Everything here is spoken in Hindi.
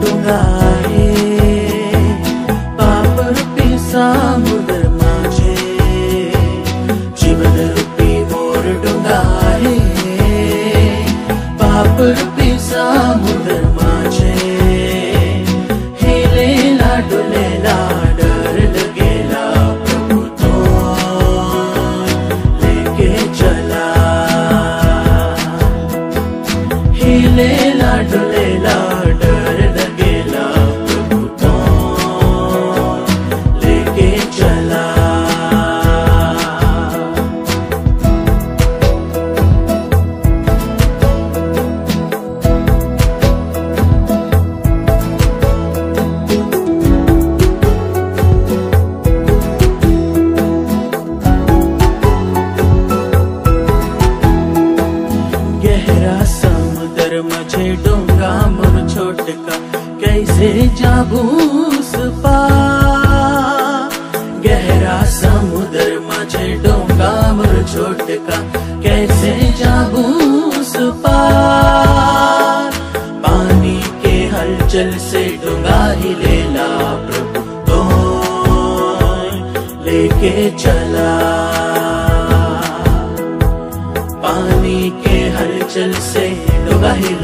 ডোঙায় পাপর পিসা মুদর মাঝে জীবন রূপী মোর ডোঙায় পাপর পিসা মুদর মাঝে डोंगा मुर छोटका कैसे जाबू गहरा समुद्र मुझे डोंगा मुर छोटका कैसे जाबू पानी के हलचल से डोंगा ही लेला प्रभु तो लेके चला? पानी के हलचल से डूबा ही